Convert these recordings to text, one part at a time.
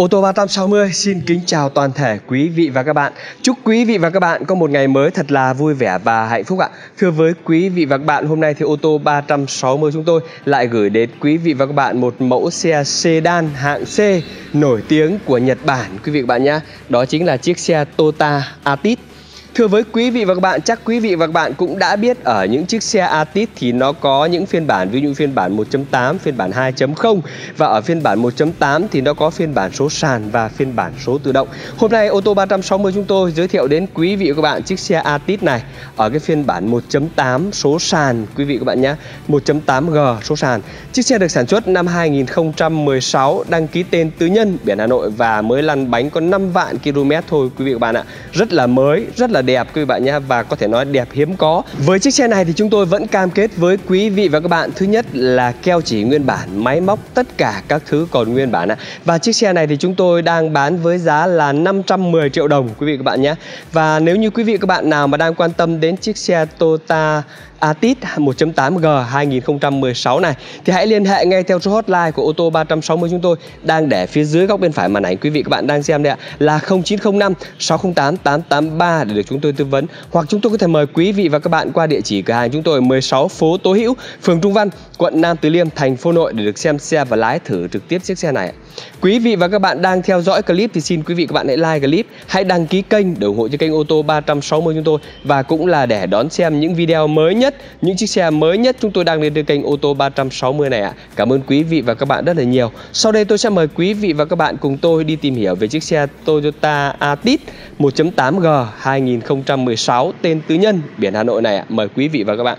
Ô tô 360 xin kính chào toàn thể quý vị và các bạn. Chúc quý vị và các bạn có một ngày mới thật là vui vẻ và hạnh phúc ạ. Thưa với quý vị và các bạn, hôm nay thì ô tô 360 chúng tôi lại gửi đến quý vị và các bạn một mẫu xe sedan hạng C nổi tiếng của Nhật Bản quý vị và các bạn nhé. Đó chính là chiếc xe Toyota Altis Thưa với quý vị và các bạn, chắc quý vị và các bạn cũng đã biết ở những chiếc xe Altis thì nó có những phiên bản ví dụ phiên bản 1.8, phiên bản 2.0 và ở phiên bản 1.8 thì nó có phiên bản số sàn và phiên bản số tự động. Hôm nay ô tô 360 chúng tôi giới thiệu đến quý vị và các bạn chiếc xe Altis này ở cái phiên bản 1.8 số sàn quý vị và các bạn nhé. 1.8G số sàn. Chiếc xe được sản xuất năm 2016, đăng ký tên tư nhân biển Hà Nội và mới lăn bánh có 5 vạn km thôi quý vị và các bạn ạ. Rất là mới, rất là đẹp quý bạn nhé và có thể nói đẹp hiếm có. Với chiếc xe này thì chúng tôi vẫn cam kết với quý vị và các bạn thứ nhất là keo chỉ nguyên bản, máy móc tất cả các thứ còn nguyên bản ạ. Và chiếc xe này thì chúng tôi đang bán với giá là 510 triệu đồng quý vị và các bạn nhé. Và nếu như quý vị và các bạn nào mà đang quan tâm đến chiếc xe Toyota Atit 1.8G 2016 này thì hãy liên hệ ngay theo số hotline của ô tô 360 chúng tôi đang để phía dưới góc bên phải màn ảnh quý vị các bạn đang xem đây ạ là 0905 608 883 để được chúng tôi tư vấn hoặc chúng tôi có thể mời quý vị và các bạn qua địa chỉ cửa hàng chúng tôi 16 phố Tố Hữu, phường Trung Văn, quận Nam Từ Liêm, thành phố Nội để được xem xe và lái thử trực tiếp chiếc xe này. Quý vị và các bạn đang theo dõi clip thì xin quý vị các bạn hãy like clip, hãy đăng ký kênh để ủng hộ cho kênh ô tô 360 chúng tôi và cũng là để đón xem những video mới nhất, những chiếc xe mới nhất chúng tôi đang lên trên kênh ô tô 360 này ạ. Cảm ơn quý vị và các bạn rất là nhiều. Sau đây tôi sẽ mời quý vị và các bạn cùng tôi đi tìm hiểu về chiếc xe Toyota Altis 1.8G 2016 tên tư nhân biển Hà Nội này ạ. Mời quý vị và các bạn.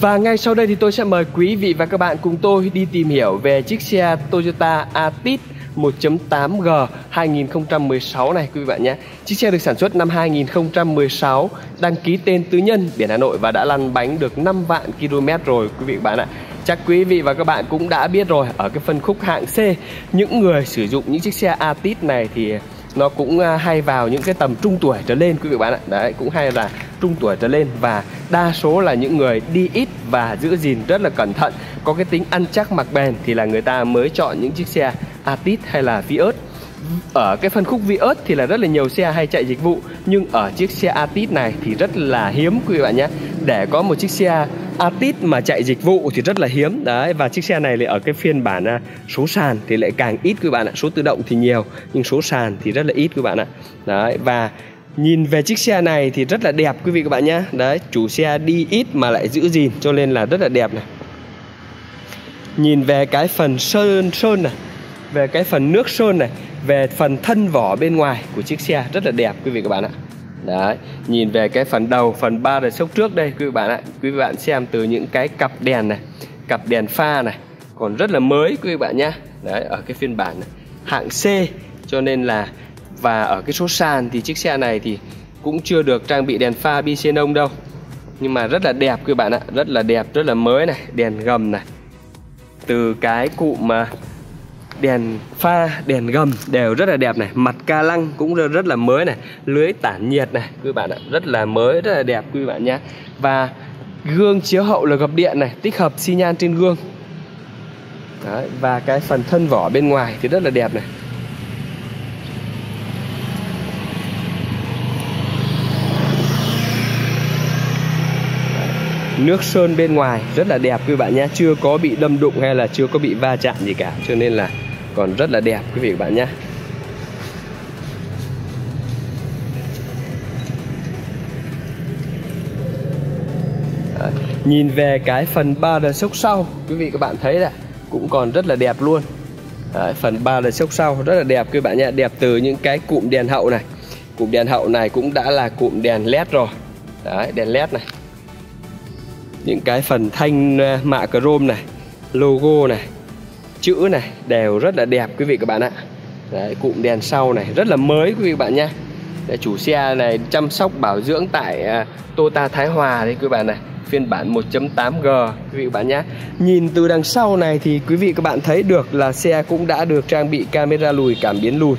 Và ngay sau đây thì tôi sẽ mời quý vị và các bạn cùng tôi đi tìm hiểu về chiếc xe Toyota Altis 1.8G 2016 này quý vị bạn nhé. Chiếc xe được sản xuất năm 2016, đăng ký tên tư nhân biển Hà Nội và đã lăn bánh được 5 vạn km rồi quý vị bạn ạ. Chắc quý vị và các bạn cũng đã biết rồi ở cái phân khúc hạng C, những người sử dụng những chiếc xe Altis này thì nó cũng à, hay vào những cái tầm trung tuổi trở lên quý vị bạn ạ. Đấy, cũng hay là trung tuổi trở lên và đa số là những người đi ít và giữ gìn rất là cẩn thận, có cái tính ăn chắc mặc bền thì là người ta mới chọn những chiếc xe Atis hay là Vios. Ở cái phân khúc Vios thì là rất là nhiều xe hay chạy dịch vụ, nhưng ở chiếc xe Atis này thì rất là hiếm, quý vị bạn nhé. Để có một chiếc xe Atis mà chạy dịch vụ thì rất là hiếm. Đấy, và chiếc xe này lại ở cái phiên bản à, số sàn thì lại càng ít, quý bạn ạ. Số tự động thì nhiều, nhưng số sàn thì rất là ít, quý bạn ạ. Đấy, và Nhìn về chiếc xe này thì rất là đẹp quý vị các bạn nhé. Đấy chủ xe đi ít mà lại giữ gìn cho nên là rất là đẹp này. Nhìn về cái phần sơn sơn này Về cái phần nước sơn này Về phần thân vỏ bên ngoài của chiếc xe rất là đẹp quý vị các bạn ạ. Đấy, nhìn về cái phần đầu, phần ba đời sốc trước đây quý vị bạn ạ. Quý vị bạn xem từ những cái cặp đèn này Cặp đèn pha này Còn rất là mới quý vị bạn nhé. Đấy, ở cái phiên bản này Hạng C Cho nên là và ở cái số sàn thì chiếc xe này thì cũng chưa được trang bị đèn pha bi xenon đâu. Nhưng mà rất là đẹp các bạn ạ rất là đẹp rất là mới này đèn gầm này. Từ cái cụm mà đèn pha đèn gầm đều rất là đẹp này mặt ca lăng cũng rất, là mới này lưới tản nhiệt này quý bạn ạ rất là mới rất là đẹp quý bạn nhé. Và gương chiếu hậu là gập điện này tích hợp xi nhan trên gương. Đấy, và cái phần thân vỏ bên ngoài thì rất là đẹp này. Nước sơn bên ngoài rất là đẹp quý bạn nhé. Chưa có bị đâm đụng hay là chưa có bị va chạm gì cả cho nên là còn rất là đẹp quý vị bạn nhé. Nhìn về cái phần ba đờ sốc sau quý vị các bạn thấy là cũng còn rất là đẹp luôn. Đấy, phần ba đờ sốc sau rất là đẹp quý bạn nhé. Đẹp từ những cái cụm đèn hậu này. Cụm đèn hậu này cũng đã là cụm đèn led rồi. Đấy, đèn led này những cái phần thanh ờ, mạ chrome này logo này chữ này đều rất là đẹp quý vị các bạn ạ. Đấy, cụm đèn sau này rất là mới quý vị các bạn nhé. Đấy, chủ xe này chăm sóc bảo dưỡng tại ờ, uh, Toyota Thái Hòa đấy quý bạn này. Phiên bản 1.8G quý vị các bạn nhé. Nhìn từ đằng sau này thì quý vị các bạn thấy được là xe cũng đã được trang bị camera lùi cảm biến lùi.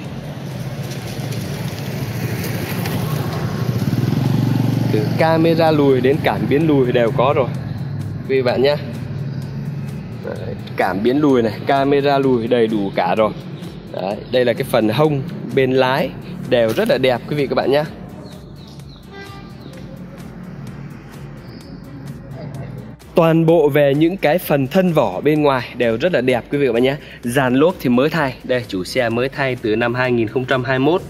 Từ camera lùi đến cảm biến lùi đều có rồi. Quý vị bạn nhé. Đấy, cảm biến lùi này camera lùi đầy đủ cả rồi. Đấy, đây là cái phần hông bên lái đều rất là đẹp quý vị các bạn nhé. Toàn bộ về những cái phần thân vỏ bên ngoài đều rất là đẹp quý vị các bạn nhé. Dàn lốp thì mới thay đây chủ xe mới thay từ năm 2021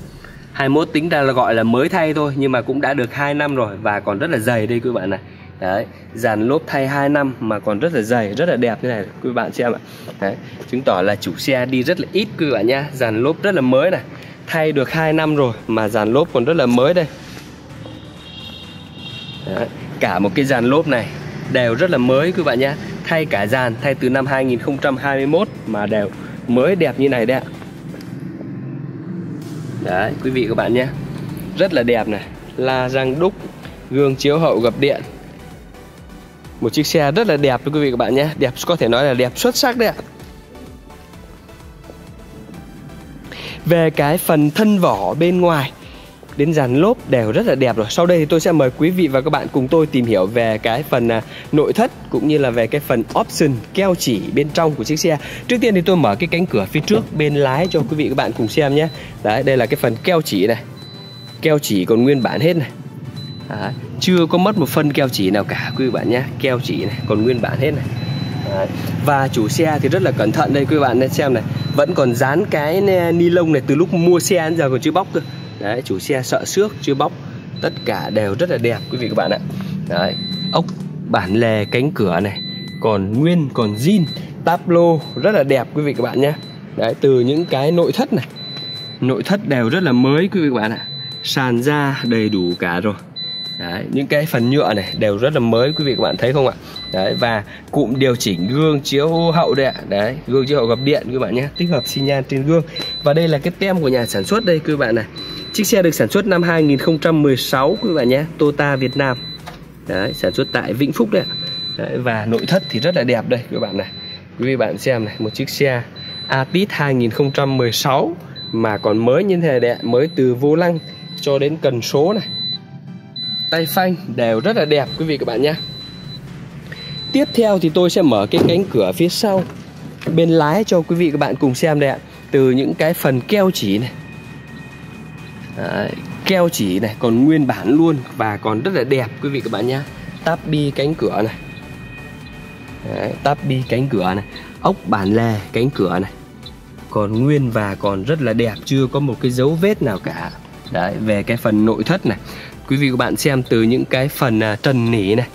21 tính ra là gọi là mới thay thôi, nhưng mà cũng đã được 2 năm rồi và còn rất là dày đây quý bạn này. Đấy, dàn lốp thay 2 năm mà còn rất là dày, rất là đẹp như này quý bạn xem ạ. Đấy, chứng tỏ là chủ xe đi rất là ít quý bạn nhá. Dàn lốp rất là mới này, thay được 2 năm rồi mà dàn lốp còn rất là mới đây. Đấy. cả một cái dàn lốp này đều rất là mới quý bạn nhá. Thay cả dàn, thay từ năm 2021 mà đều mới đẹp như này đấy ạ đấy, quý vị các bạn nhé. Rất là đẹp này. La răng đúc, gương chiếu hậu gập điện. Một chiếc xe rất là đẹp quý vị các bạn nhé. Đẹp, có thể nói là đẹp xuất sắc đấy ạ. Về cái phần thân vỏ bên ngoài đến dàn lốp đều rất là đẹp rồi. Sau đây thì tôi sẽ mời quý vị và các bạn cùng tôi tìm hiểu về cái phần à, nội thất cũng như là về cái phần option keo chỉ bên trong của chiếc xe. Trước tiên thì tôi mở cái cánh cửa phía trước bên lái cho quý vị và các bạn cùng xem nhé. Đấy đây là cái phần keo chỉ này. Keo chỉ còn nguyên bản hết này. Đấy, chưa có mất một phân keo chỉ nào cả quý vị bạn nhé. Keo chỉ này còn nguyên bản hết này. Đấy. và chủ xe thì rất là cẩn thận đây quý bạn nên xem này. Vẫn còn dán cái ni lông này từ lúc mua xe đến giờ còn chưa bóc cơ đấy chủ xe sợ xước chưa bóc. Tất cả đều rất là đẹp quý vị các bạn ạ. Đấy ốc bản lề cánh cửa này còn nguyên còn zin táp lô rất là đẹp quý vị các bạn nhé. Đấy từ những cái nội thất này nội thất đều rất là mới quý vị các bạn ạ. Sàn da đầy đủ cả rồi. Đấy, những cái phần nhựa này đều rất là mới quý vị các bạn thấy không ạ? Đấy và cụm điều chỉnh gương chiếu hậu đây ạ. Đấy gương chiếu hậu gập điện quý bạn nhé. Tích hợp xi nhan trên gương. Và đây là cái tem của nhà sản xuất đây quý bạn này chiếc xe được sản xuất năm 2016 quý bạn nhé Toyota Việt Nam. Đấy sản xuất tại Vĩnh Phúc đấy, đấy và nội thất thì rất là đẹp đây quý bạn này. Quý vị bạn xem này một chiếc xe Atis 2016 mà còn mới như thế này đấy mới từ vô lăng cho đến cần số này. Tay phanh đều rất là đẹp quý vị các bạn nhé. Tiếp theo thì tôi sẽ mở cái cánh cửa phía sau bên lái cho quý vị các bạn cùng xem đây ạ. Từ những cái phần keo chỉ này Ờ, keo chỉ này còn nguyên bản luôn và còn rất là đẹp quý vị các bạn nhé Táp bi cánh cửa này. Đấy, Táp bi cánh cửa này. Ốc bản lề cánh cửa này. Còn nguyên và còn rất là đẹp Chưa có một cái dấu vết nào cả. Đấy, về cái phần nội thất này. Quý vị các bạn xem từ những cái phần à, trần nỉ này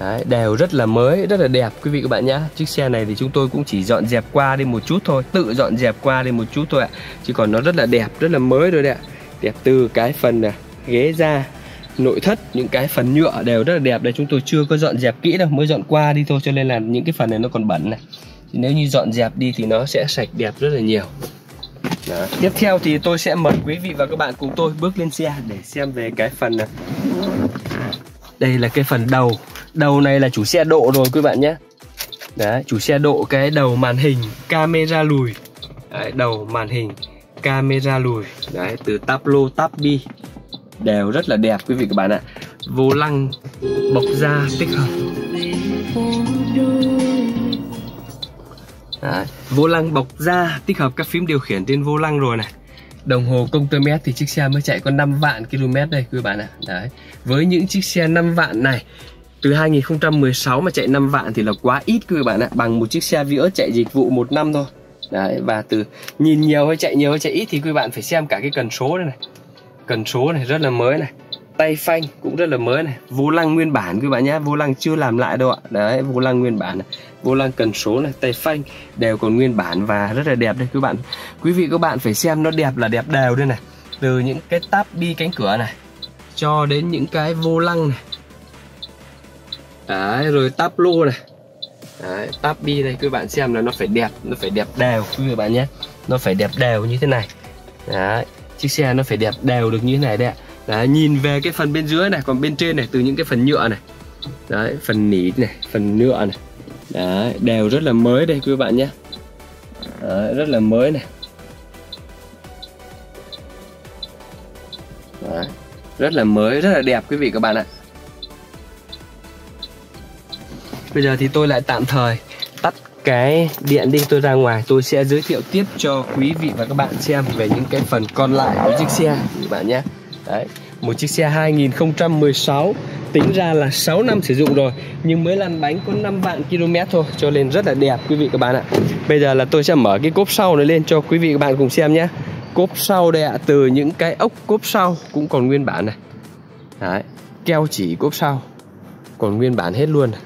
Đấy, đều rất là mới, rất là đẹp quý vị các bạn nhé Chiếc xe này thì chúng tôi cũng chỉ dọn dẹp qua đi một chút thôi Tự dọn dẹp qua đi một chút thôi ạ. Chứ còn nó rất là đẹp, rất là mới rồi đấy ạ. Đẹp từ cái phần này, ghế da Nội thất, những cái phần nhựa đều rất là đẹp. Đây chúng tôi chưa có dọn dẹp kỹ đâu Mới dọn qua đi thôi cho nên là những cái phần này nó còn bẩn này. Nếu như dọn dẹp đi thì nó sẽ sạch đẹp rất là nhiều. Đó. Tiếp theo thì tôi sẽ mời quý vị và các bạn cùng tôi bước lên xe để xem về cái phần này. Đây là cái phần đầu. Đầu này là chủ xe độ rồi quý bạn nhé. Đấy, chủ xe độ cái đầu màn hình camera lùi. Đấy, đầu màn hình camera lùi. Đấy, từ tắp lô tắp bi đều rất là đẹp quý vị các bạn ạ. Vô lăng bọc da tích hợp. Đấy. Vô lăng bọc da tích hợp các phím điều khiển trên vô lăng rồi này. Đồng hồ công tơ mét thì chiếc xe mới chạy có 5 vạn km đây quý bạn ạ. Đấy. Với những chiếc xe 5 vạn này từ 2016 mà chạy 5 vạn thì là quá ít quý bạn ạ Bằng một chiếc xe Vios chạy dịch vụ một năm thôi. Đấy, và từ nhìn nhiều hay chạy nhiều hay chạy ít thì quý bạn phải xem cả cái cần số đây này. Cần số này rất là mới này tay phanh cũng rất là mới này. Vô lăng nguyên bản các bạn nhé. Vô lăng chưa làm lại đâu ạ. Đấy vô lăng nguyên bản này. Vô lăng cần số này tay phanh đều còn nguyên bản và rất là đẹp đây các bạn. Quý vị các bạn phải xem nó đẹp là đẹp đều đây này. Từ những cái táp bi cánh cửa này cho đến những cái vô lăng này. Đấy rồi táp lô này. Đấy, táp bi này các bạn xem là nó phải đẹp nó phải đẹp đều quý vị bạn nhé. Nó phải đẹp đều như thế này. Đấy chiếc xe nó phải đẹp đều được như thế này đấy ạ. Đấy, nhìn về cái phần bên dưới này còn bên trên này từ những cái phần nhựa này. Đấy phần nỉ này phần nhựa này. Đấy đều rất là mới đây quý bạn nhé. Đấy, rất là mới này. Đấy. rất là mới rất là đẹp quý vị các bạn ạ. Bây giờ thì tôi lại tạm thời tắt cái điện đi tôi ra ngoài tôi sẽ giới thiệu tiếp cho quý vị và các bạn xem về những cái phần còn lại của chiếc xe các bạn nhé đấy một chiếc xe 2016 tính ra là 6 năm sử dụng rồi nhưng mới lăn bánh có 5 vạn km thôi cho nên rất là đẹp quý vị các bạn ạ. Bây giờ là tôi sẽ mở cái cốp sau này lên cho quý vị các bạn cùng xem nhé. Cốp sau đây ạ từ những cái ốc cốp sau cũng còn nguyên bản này. Đấy, keo chỉ cốp sau còn nguyên bản hết luôn này.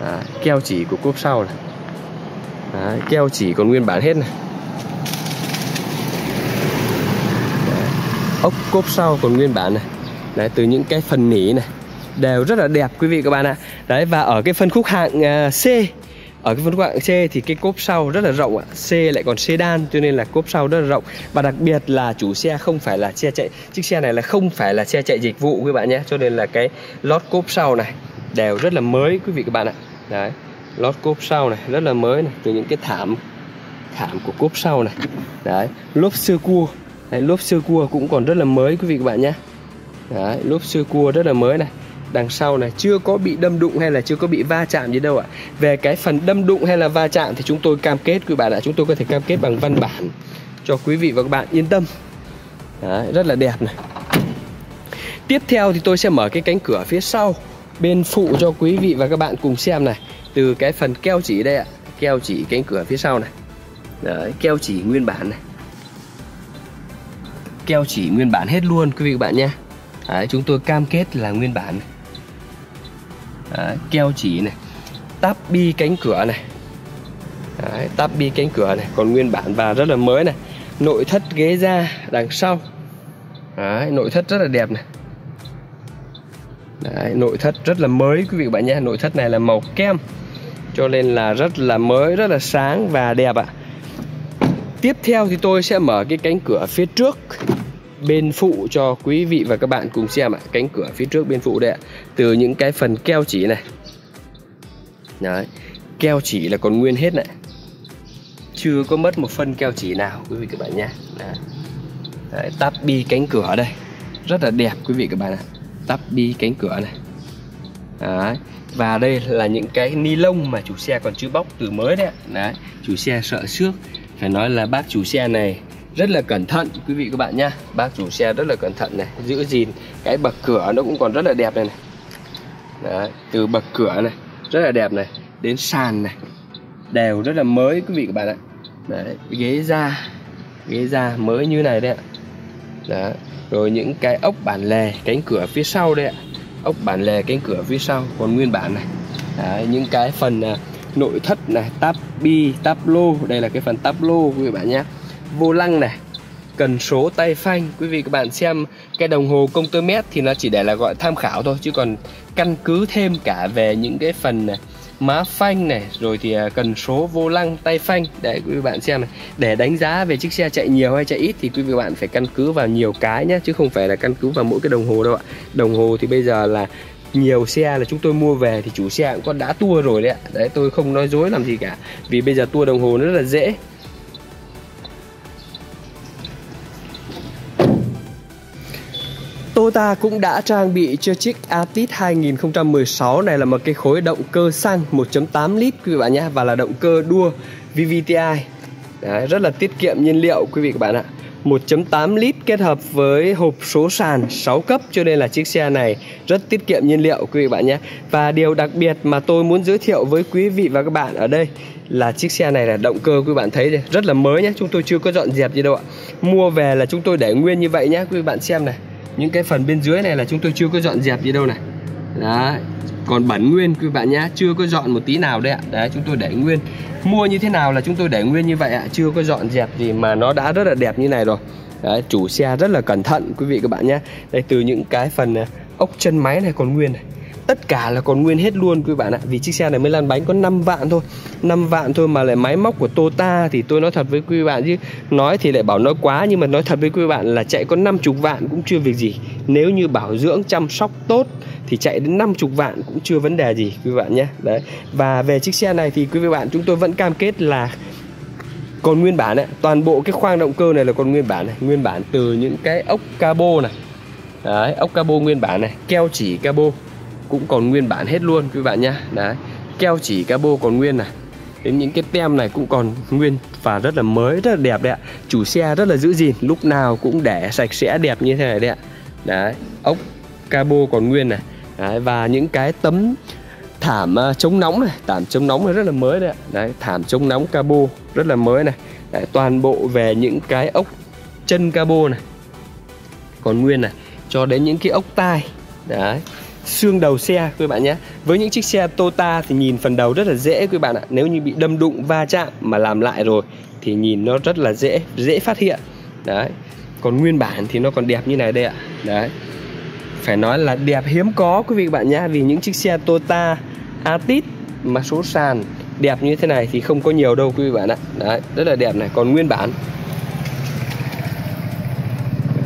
Đấy, keo chỉ của cốp sau này. Đấy, keo chỉ còn nguyên bản hết này. Ốc cốp sau còn nguyên bản này. Đấy, từ những cái phần nỉ này đều rất là đẹp quý vị các bạn ạ. Đấy và ở cái phân khúc hạng à, C ở cái phân khúc hạng C thì cái cốp sau rất là rộng ạ. C lại còn sedan cho nên là cốp sau rất là rộng. Và đặc biệt là chủ xe không phải là xe chạy chiếc xe này là không phải là xe chạy dịch vụ quý bạn nhé. Cho nên là cái lót cốp sau này đều rất là mới quý vị các bạn ạ. Đấy lót cốp sau này rất là mới này từ những cái thảm thảm của cốp sau này. Đấy lốp sơ cua đấy, lốp sơ cua cũng còn rất là mới quý vị các bạn nhé. Đấy lốp sơ cua rất là mới này. Đằng sau này chưa có bị đâm đụng hay là chưa có bị va chạm gì đâu ạ. Về cái phần đâm đụng hay là va chạm thì chúng tôi cam kết quý bạn ạ chúng tôi có thể cam kết bằng văn bản cho quý vị và các bạn yên tâm. Đấy, rất là đẹp này. Tiếp theo thì tôi sẽ mở cái cánh cửa phía sau bên phụ cho quý vị và các bạn cùng xem này. Từ cái phần keo chỉ đây ạ keo chỉ cánh cửa phía sau này. Đấy, keo chỉ nguyên bản này keo chỉ nguyên bản hết luôn quý vị các bạn nhé. Đấy, chúng tôi cam kết là nguyên bản. Đấy, keo chỉ này táp bi cánh cửa này. Đấy, táp bi cánh cửa này còn nguyên bản và rất là mới này. Nội thất ghế da đằng sau. Đấy, nội thất rất là đẹp này. Đấy, nội thất rất là mới quý vị bạn nhé. Nội thất này là màu kem cho nên là rất là mới rất là sáng và đẹp ạ. Tiếp theo thì tôi sẽ mở cái cánh cửa phía trước bên phụ cho quý vị và các bạn cùng xem ạ. Cánh cửa phía trước bên phụ đây ạ. Từ những cái phần keo chỉ này. Đấy, keo chỉ là còn nguyên hết này. Chưa có mất một phân keo chỉ nào, quý vị các bạn nhé. Đấy. tắp bi cánh cửa đây. Rất là đẹp, quý vị các bạn ạ. Tắp bi cánh cửa này. Đấy. và đây là những cái ni lông mà chủ xe còn chưa bóc từ mới đấy ạ. Đấy, chủ xe sợ xước. Phải nói là bác chủ xe này rất là cẩn thận quý vị các bạn nhá. Bác chủ xe rất là cẩn thận này giữ gìn cái bậc cửa nó cũng còn rất là đẹp này này. Đấy, từ bậc cửa này rất là đẹp này đến sàn này đều rất là mới quý vị các bạn ạ. Đấy, ghế da ghế da mới như này đấy ạ. Đấy. rồi những cái ốc bản lề cánh cửa phía sau đây ạ. Ốc bản lề cánh cửa phía sau còn nguyên bản này. Đấy, những cái phần uh, nội thất này táp bi táp lô đây là cái phần táp lô quý vị bạn nhé vô lăng này. Cần số tay phanh. Quý vị các bạn xem cái đồng hồ công tơ mét thì nó chỉ để là gọi tham khảo thôi chứ còn căn cứ thêm cả về những cái phần này, má phanh này rồi thì à, cần số vô lăng tay phanh. Để quý vị bạn xem này để đánh giá về chiếc xe chạy nhiều hay chạy ít thì quý vị bạn phải căn cứ vào nhiều cái nhé chứ không phải là căn cứ vào mỗi cái đồng hồ đâu ạ. Đồng hồ thì bây giờ là nhiều xe là chúng tôi mua về thì chủ xe cũng có đã tua rồi đấy ạ. Đấy tôi không nói dối làm gì cả. Vì bây giờ tua đồng hồ nó rất là dễ. Toyota cũng đã trang bị cho chiếc Altis 2016 này là một cái khối động cơ xăng 1.8 lít quý vị bạn nhé và là động cơ đua VVTi Đấy, rất là tiết kiệm nhiên liệu quý vị các bạn ạ. 1.8 lít kết hợp với hộp số sàn 6 cấp cho nên là chiếc xe này rất tiết kiệm nhiên liệu quý vị bạn nhé. Và điều đặc biệt mà tôi muốn giới thiệu với quý vị và các bạn ở đây là chiếc xe này là động cơ quý bạn thấy rất là mới nhé chúng tôi chưa có dọn dẹp gì đâu ạ. Mua về là chúng tôi để nguyên như vậy nhé quý bạn xem này những cái phần bên dưới này là chúng tôi chưa có dọn dẹp gì đâu này. Đấy còn bẩn nguyên quý bạn nhé chưa có dọn một tí nào đấy ạ. Đấy chúng tôi để nguyên. Mua như thế nào là chúng tôi để nguyên như vậy ạ. Chưa có dọn dẹp gì mà nó đã rất là đẹp như này rồi. Đấy, chủ xe rất là cẩn thận quý vị các bạn nhé. Đây từ những cái phần ờ, ốc chân máy này còn nguyên này tất cả là còn nguyên hết luôn quý bạn ạ. Vì chiếc xe này mới lăn bánh có 5 vạn thôi. 5 vạn thôi mà lại máy móc của Toyota thì tôi nói thật với quý bạn chứ. Nói thì lại bảo nói quá nhưng mà nói thật với quý bạn là chạy có 50 vạn cũng chưa việc gì. Nếu như bảo dưỡng chăm sóc tốt thì chạy đến 50 vạn cũng chưa vấn đề gì quý bạn nhé. Đấy. Và về chiếc xe này thì quý vị bạn chúng tôi vẫn cam kết là còn nguyên bản ấy, toàn bộ cái khoang động cơ này là còn nguyên bản này. Nguyên bản từ những cái ốc cabo này. Đấy ốc cabo nguyên bản này. Keo chỉ cabo cũng còn nguyên bản hết luôn quý bạn nhá. Đấy keo chỉ cabo còn nguyên này. Đến những cái tem này cũng còn nguyên và rất là mới rất là đẹp đấy ạ. Chủ xe rất là giữ gìn lúc nào cũng để sạch sẽ đẹp như thế này đấy ạ. Đấy ốc cabo còn nguyên này. Đấy, và những cái tấm thảm à, chống nóng này thảm chống nóng này rất là mới đấy ạ. Đấy thảm chống nóng cabo rất là mới này. Đấy, toàn bộ về những cái ốc chân cabo này còn nguyên này. Cho đến những cái ốc tai. Đấy xương đầu xe quý bạn nhé. Với những chiếc xe Tota thì nhìn phần đầu rất là dễ quý bạn ạ. Nếu như bị đâm đụng va chạm mà làm lại rồi thì nhìn nó rất là dễ dễ phát hiện. Đấy. Còn nguyên bản thì nó còn đẹp như này đây ạ. Đấy. Phải nói là đẹp hiếm có quý vị bạn nhé vì những chiếc xe Tota Atit mà số sàn đẹp như thế này thì không có nhiều đâu quý vị bạn ạ. Đấy rất là đẹp này. Còn nguyên bản.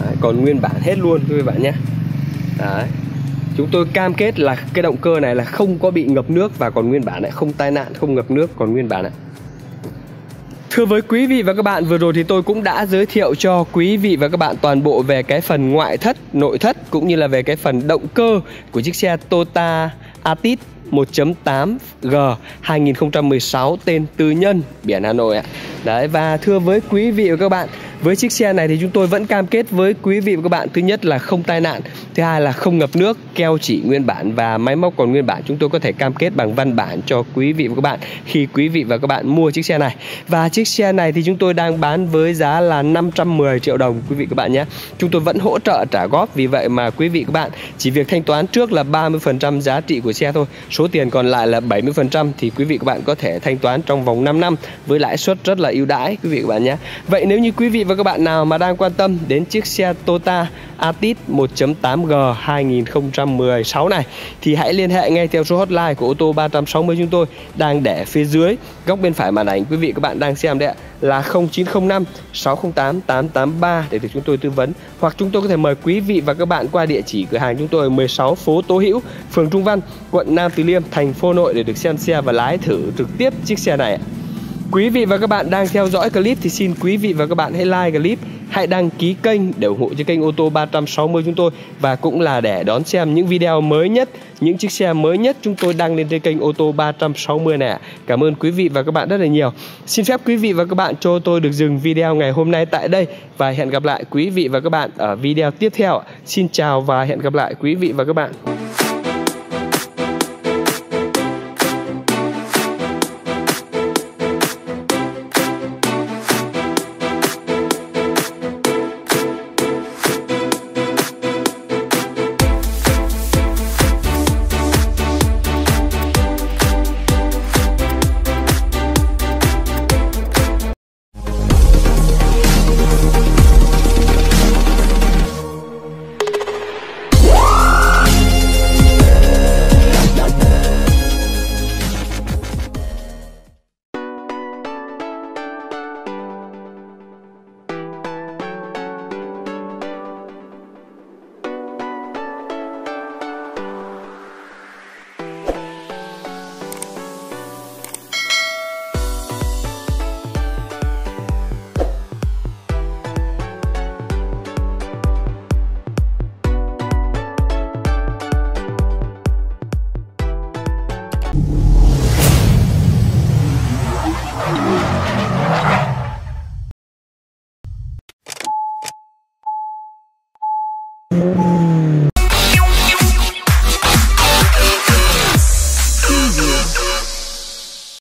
Đấy, còn nguyên bản hết luôn quý vị bạn nhé. Đấy chúng tôi cam kết là cái động cơ này là không có bị ngập nước và còn nguyên bản lại không tai nạn không ngập nước còn nguyên bản ạ Thưa với quý vị và các bạn, vừa rồi thì tôi cũng đã giới thiệu cho quý vị và các bạn toàn bộ về cái phần ngoại thất, nội thất cũng như là về cái phần động cơ của chiếc xe Toyota Atit 1.8G 2016 tên tư nhân biển Hà Nội ạ. Đấy và thưa với quý vị và các bạn, với chiếc xe này thì chúng tôi vẫn cam kết với quý vị và các bạn thứ nhất là không tai nạn, thứ hai là không ngập nước, keo chỉ nguyên bản và máy móc còn nguyên bản. Chúng tôi có thể cam kết bằng văn bản cho quý vị và các bạn khi quý vị và các bạn mua chiếc xe này. Và chiếc xe này thì chúng tôi đang bán với giá là 510 triệu đồng quý vị các bạn nhé. Chúng tôi vẫn hỗ trợ trả góp vì vậy mà quý vị các bạn chỉ việc thanh toán trước là 30% giá trị của xe thôi. Số tiền còn lại là 70% thì quý vị các bạn có thể thanh toán trong vòng 5 năm với lãi suất rất là ưu đãi quý vị các bạn nhé. Vậy nếu như quý vị và và các bạn nào mà đang quan tâm đến chiếc xe Toyota Atit 1.8G 2016 này thì hãy liên hệ ngay theo số hotline của ô tô 360 chúng tôi đang để phía dưới góc bên phải màn ảnh quý vị các bạn đang xem đấy ạ là 0905 608 883 để được chúng tôi tư vấn hoặc chúng tôi có thể mời quý vị và các bạn qua địa chỉ cửa hàng chúng tôi 16 phố Tố Hữu, phường Trung Văn, quận Nam Từ Liêm, thành phố Nội để được xem xe và lái thử trực tiếp chiếc xe này ạ. Quý vị và các bạn đang theo dõi clip thì xin quý vị và các bạn hãy like clip, hãy đăng ký kênh để ủng hộ cho kênh ô tô 360 chúng tôi và cũng là để đón xem những video mới nhất, những chiếc xe mới nhất chúng tôi đăng lên trên kênh ô tô 360 này. Cảm ơn quý vị và các bạn rất là nhiều. Xin phép quý vị và các bạn cho tôi được dừng video ngày hôm nay tại đây và hẹn gặp lại quý vị và các bạn ở video tiếp theo. Xin chào và hẹn gặp lại quý vị và các bạn.